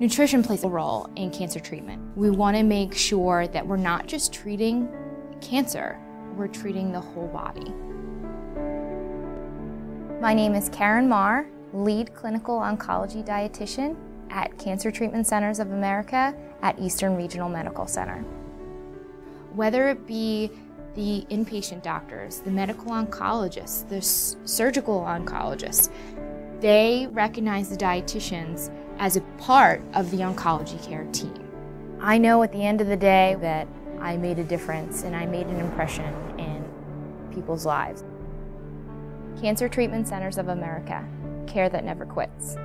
Nutrition plays a role in cancer treatment. We want to make sure that we're not just treating cancer, we're treating the whole body. My name is Karen Marr, lead clinical oncology dietitian at Cancer Treatment Centers of America at Eastern Regional Medical Center. Whether it be the inpatient doctors, the medical oncologists, the surgical oncologists, they recognize the dietitians as a part of the oncology care team. I know at the end of the day that I made a difference and I made an impression in people's lives. Cancer Treatment Centers of America, care that never quits.